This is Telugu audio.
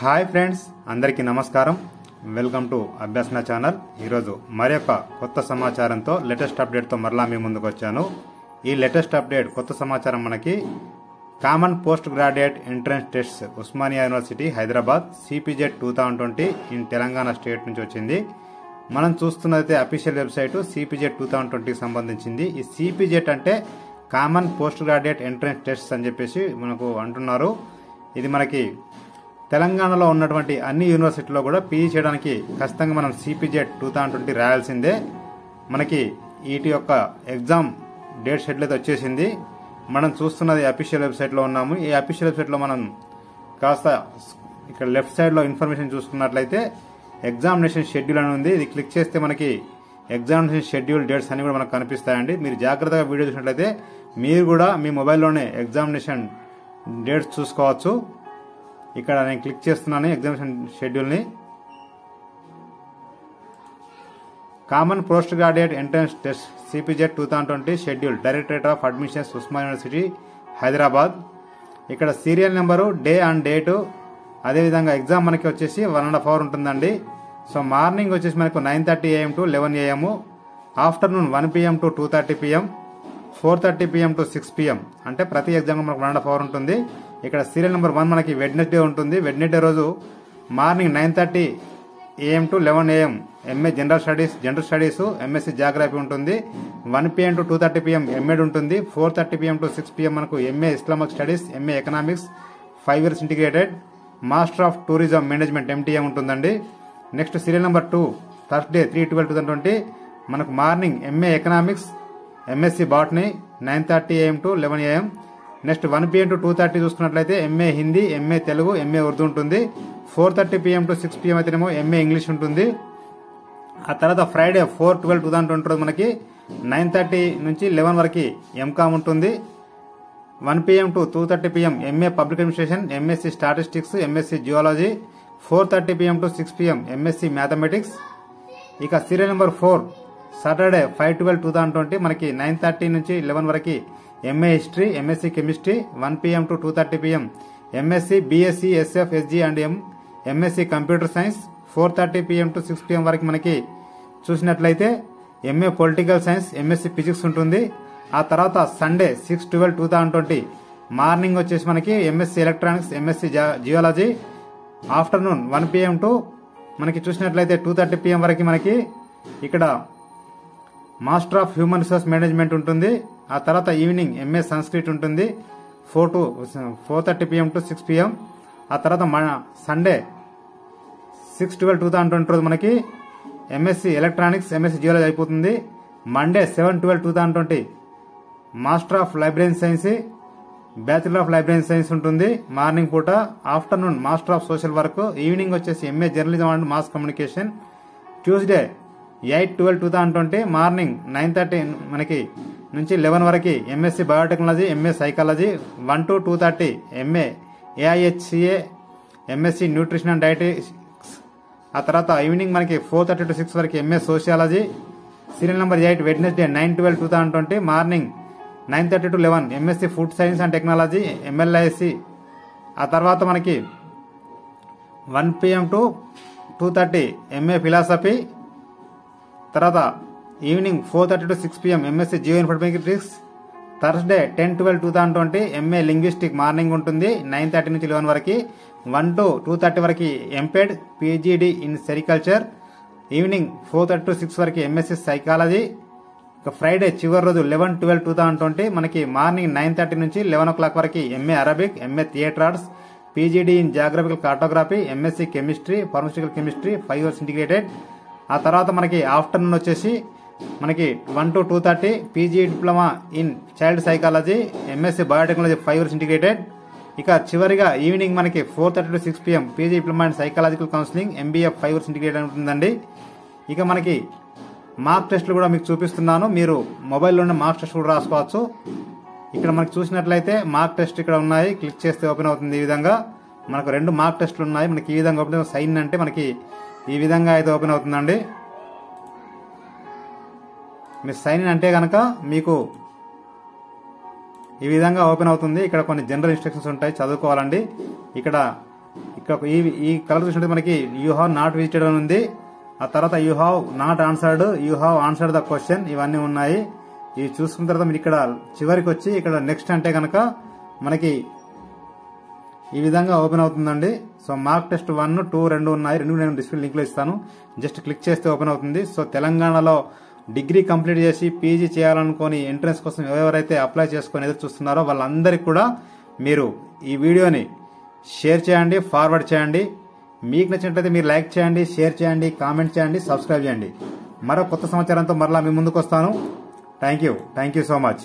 హాయ్ ఫ్రెండ్స్ అందరికీ నమస్కారం. Welcome to Abhyasana channel. ఈరోజు మరొక కొత్త సమాచారంతో లేటెస్ట్ అప్డేట్తో మరలా మీ ముందుకు వచ్చాను. ఈ లేటెస్ట్ అప్డేట్ కొత్త సమాచారం మనకి common post graduate entrance test Osmania university Hyderabad CPGET two thousand twenty in Telangana state నుంచి వచ్చింది. మనం చూస్తున్నదైతే official website CPGET two thousand ట్వంటీకి సంబంధించింది. ఈ సిపిజెట్ అంటే common post graduate entrance test అని చెప్పేసి మనకు అంటున్నారు. ఇది మనకి తెలంగాణలో ఉన్నటువంటి అన్ని యూనివర్సిటీలో కూడా పీజీ చేయడానికి ఖచ్చితంగా మనం సిపిజెట్ టూ థౌసండ్ ట్వంటీ రాయాల్సిందే. మనకి ఈటి యొక్క ఎగ్జామ్ డేట్ షెడ్యూల్ అయితే వచ్చేసింది. మనం చూస్తున్నది అఫీషియల్ వెబ్సైట్లో ఉన్నాము. ఈ అఫీషియల్ వెబ్సైట్లో మనం కాస్త ఇక్కడ లెఫ్ట్ సైడ్లో ఇన్ఫర్మేషన్ చూసుకున్నట్లయితే ఎగ్జామినేషన్ షెడ్యూల్ అని ఉంది. ఇది క్లిక్ చేస్తే మనకి ఎగ్జామినేషన్ షెడ్యూల్ డేట్స్ అన్ని కూడా మనకు కనిపిస్తాయండి. మీరు జాగ్రత్తగా వీడియో చూసినట్లయితే మీరు కూడా మీ మొబైల్లోనే ఎగ్జామినేషన్ డేట్స్ చూసుకోవచ్చు. ఇక్కడ నేను క్లిక్ చేస్తున్నాను examination షెడ్యూల్ని. Common post graduate entrance test CPGET two thousand twenty schedule directorate of admissions Osman university Hyderabad. ఇక్కడ serial number day and date అదేవిధంగా ఎగ్జామ్ మనకి వచ్చేసి వన్ అండ్ హాఫ్ అవర్ ఉంటుందండి. సో మార్నింగ్ వచ్చేసి మనకు nine thirty AM to eleven AM afternoon one PM to two thirty PM four thirty PM to six PM అంటే ప్రతి ఎగ్జామ్ మనకు వన్ అండ్ హాఫ్ అవర్ ఉంటుంది. ఇక్కడ సీరియల్ నెంబర్ వన్ మనకి వెడ్నెస్డే ఉంటుంది. వెడ్నెస్డే రోజు morning nine thirty AM to eleven AM MA general studies general studies MSc geography ఉంటుంది. One PM to two thirty PM MEd ఉంటుంది. Four thirty PM to six PM మనకు MA Islamic studies MA economics five years integrated master of tourism management MTM ఉంటుందండి. Next serial number two Thursday three twelve two thousand twenty మనకు morning MA economics MSc botany nine thirty AM to eleven AM next one PM to two thirty చూసుకున్నట్లయితే MA Hindi MA Telugu MA Urdu ఉంటుంది. Four thirty PM to six PM అయితేనేమో ఎంఏ ఇంగ్లీష్ ఉంటుంది. ఆ తర్వాత Friday four twelve two thousand twenty మనకి నైన్ థర్టీ నుంచి లెవెన్ వరకు ఎంకామ్ ఉంటుంది. One PM to two thirty PM MA public administration MSc statistics MSc geology four thirty PM to six PM MSc mathematics ఇక serial number four Saturday five twelve two thousand twenty మనకి నైన్ థర్టీ నుంచి లెవెన్ వరకు MA history MSc chemistry one PM to two thirty PM MSc BSc SF SG and M MSc computer science four thirty PM to six PM వరకు మనకి చూసినట్లయితే MA political science MSc physics ఉంటుంది. ఆ తర్వాత Sunday six twelve two thousand twenty morning వచ్చేసి మనకి MSc electronics MSc geology afternoon one PM to మనకి చూసినట్లయితే టూ థర్టీ పిఎం వరకు మనకి ఇక్కడ master of human resource management ఉంటుంది. ఆ తర్వాత ఈవినింగ్ ఎంఏ సంస్క్రిట్ ఉంటుంది. Four to four thirty PM to six PM. ఆ తర్వాత మన Sunday six twelve two thousand twenty రోజు మనకి ఎంఎస్సి ఎలక్ట్రానిక్స్ ఎంఎస్సి జియాలజీ అయిపోతుంది. Monday seven twelve two thousand twenty master of library science bachelor of library science ఉంటుంది. మార్నింగ్ పూట afternoon master of social work evening వచ్చేసి MA journalism and mass communication. Tuesday eight twelve two thousand twenty morning nine thirty మనకి నుంచి లెవెన్ వరకు MSc biotechnology MA psychology one to two thirty MA AIHCA MSc nutrition and dietetics ఆ తర్వాత ఈవినింగ్ మనకి ఫోర్ థర్టీ టు సిక్స్ వరకు MA sociology. Serial number eight Wednesday nine twelve two thousand twenty morning nine thirty to eleven MSc food science and technology MLIC. ఆ తర్వాత మనకి one PM to two thirty MA philosophy తర్వాత evening four thirty to six PM MSc geo informatics Thursday ten twelve two thousand twenty MA linguistic morning ఉంటుంది. నైన్ థర్టీ నుంచి లెవెన్ వరకు. వన్ టు టూ థర్టీ వరకు MPEd PGD in sericulture evening four thirty to six వరకు ఎంఎస్సి సైకాలజీ ఇక ఫ్రైడే చివరి రోజు eleven twelve two thousand twenty మనకి మార్నింగ్ నైన్ థర్టీ నుంచి లెవెన్ ఓ క్లాక్ వరకు MA Arabic MA theatre arts PGD in geographical cartography MSc chemistry pharmaceutical chemistry five years integrated ఆ తర్వాత మనకి ఆఫ్టర్నూన్ వచ్చేసి మనకి one to two thirty PG diploma in child psychology MSc biotechnology five years integrated. ఇక చివరిగా ఈవినింగ్ మనకి four thirty to six PM PG diploma and psychological counselling MBF five years integrated ఉంటుందండి. ఇక మనకి మార్క్ టెస్ట్లు కూడా మీకు చూపిస్తున్నాను. మీరు మొబైల్లోనే మార్క్ టెస్ట్ కూడా రాసుకోవచ్చు. ఇక్కడ మనకి చూసినట్లయితే మార్క్ టెస్ట్ ఇక్కడ ఉన్నాయి. క్లిక్ చేస్తే ఓపెన్ అవుతుంది ఈ విధంగా. మనకు రెండు మార్క్ టెస్ట్లు ఉన్నాయి. మనకి ఈ విధంగా ఓపెన్ సైన్ అంటే మనకి ఈ విధంగా అయితే ఓపెన్ అవుతుందండి. మీరు సైన్ ఇన్ అంటే కనుక మీకు ఈ విధంగా ఓపెన్ అవుతుంది. ఇక్కడ కొన్ని జనరల్ ఇన్స్ట్రక్షన్స్ ఉంటాయి చదువుకోవాలండి. ఇక్కడ ఇక్కడ ఈ ఈ కలర్ చూసినట్టు మనకి యూ హ్యావ్ నాట్ విజిటెడ్ అని ఉంది. ఆ తర్వాత you have not answered you have answered the question ఇవన్నీ ఉన్నాయి. ఇవి చూసుకున్న తర్వాత మీరు ఇక్కడ చివరికి వచ్చి ఇక్కడ నెక్స్ట్ అంటే కనుక మనకి ఈ విధంగా ఓపెన్ అవుతుందండి. So mark test one two రెండు ఉన్నాయి. రెండు నేను డిస్ప్లే లింక్లో ఇస్తాను. జస్ట్ క్లిక్ చేస్తే ఓపెన్ అవుతుంది. సో తెలంగాణలో డిగ్రీ కంప్లీట్ చేసి పీజీ చేయాలనుకొని ఎంట్రన్స్ కోసం ఎవరెవరైతే అప్లై చేసుకొని ఎదురు చూస్తున్నారో వాళ్ళందరికీ కూడా మీరు ఈ వీడియోని షేర్ చేయండి ఫార్వర్డ్ చేయండి. మీకు నచ్చినట్లయితే మీరు లైక్ చేయండి షేర్ చేయండి కామెంట్ చేయండి సబ్స్క్రైబ్ చేయండి. మరో కొత్త సమాచారంతో మరలా మీ ముందుకు వస్తాను. Thank you. Thank you so much.